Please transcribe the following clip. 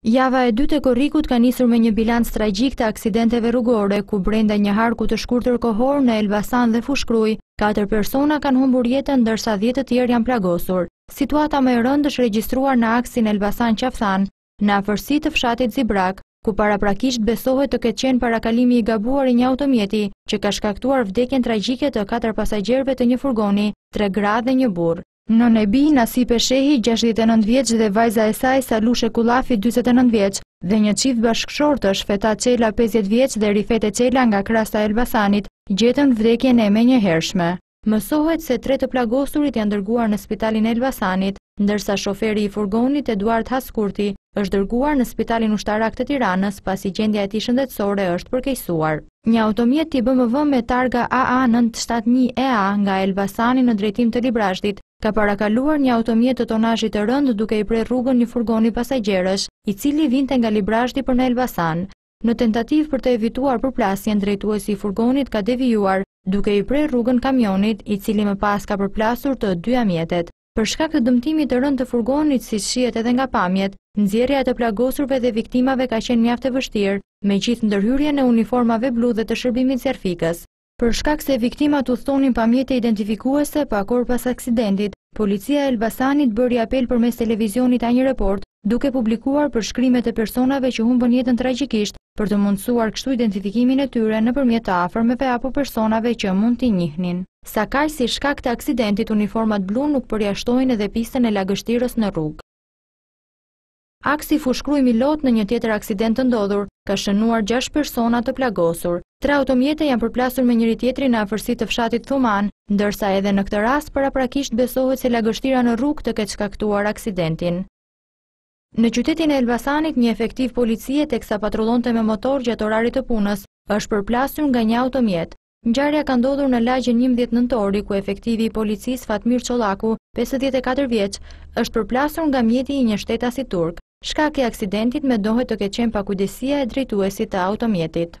Java e dytë e korrikut ka nisur me një bilanc tragjik të aksidenteve rrugore, ku brenda një harku të shkurtër kohor në Elbasan dhe Fushë-Krujë, katër persona kanë humbur jetën ndërsa 10 të tjerë janë plagosur. Situata më e rëndë është regjistruar në aksin Elbasan Qafë-Thanë, në afërsi të fshatit Xibrakë, ku paraprakisht besohet të ketë qenë parakalimi i gabuar i një automjeti, që ka shkaktuar vdekjen tragjike të katër pasagjerëve të një furgoni, tre gra dhe një burrë. Nënë e bijë, Nasipe Shehi, 69 vjeç dhe vajza e saj, Salushe Kullafi, 49 vjeç, dhe një çift bashkëshortësh, Fetah Çela, 50 vjeç dhe Rifete Çela nga Krasta e Elbasanit, gjetën vdekjen e menjëhershme. Mësohet se tre të plagosurit janë dërguar në spitalin e Elbasanit, ndërsa shoferi i furgonit, Eduard Haskurti, është dërguar në spitalin ushtarak të Tiranës, pasi gjendja e tij shëndetësore është përkeqësuar. Një automjet tip BMW me targa AA971EA nga Elbasani në drejtim të Librazhdit, ka parakaluar një automjet të tonazhit të rëndë duke i prerë rrugën një furgoni pasagjerësh, i cili vinte nga Librazhdi për në Elbasan. Në tentativë për të evituar përplasjen, drejtuesi i furgonit ka devijuar, duke i prerë rrugën kamionit, i cili më pas ka përplasur të dyja mjetet. Për shkak të dëmtimit të rëndë të furgonit, siç shihet edhe nga pamjet, nxjerrja e të plagosurve dhe viktimave ka qenë mjaft e vështirë, me gjithë ndërhyrjen e uniformave blu dhe të shërbimit zjarrfikës. Për shkak se viktimat udhëtonin pa mjete identifikuese pak orë pas aksidentit, policia e Elbasanit bëri apel përmes televizionit A1 Report, duke publikuar përshkrimet e personave që humbën jetën tragjikisht për të mundësuar kështu identifikimin e tyre nëpërmjet të afërmve apo personave që mund t'i njihnin. Sakaq si shkak të aksidentit, uniformat blu nuk përjashtojnë edhe pistën e lagështirës në rrugë. Aksi Fushë-Krujë-Milot në një tjetër aksident të ndodhur, ka shënuar 6 persona të plagosur. Tre automjete janë përplasur me njëri-tjetrin në afërsi të fshatit Thumanë, ndërsa edhe në këtë rast paraprakisht besohet se lagështira në rrugë të ketë shkaktuar aksidentin. Në qytetin e Elbasanit, një efektiv policie teksa patrullonte me motor gjatë orarit të punës, është përplasur nga një automjet. Ngjarja ka ndodhur në lagjen 11 nëntori, ku efektivi i policisë Fatmir Çollaku, 54 vjeç, është përplasur nga mjeti i një shtetasi turk. Shkak i aksidentit mendohet të ketë qenë pakujdesia e drejtuesit të automjetit.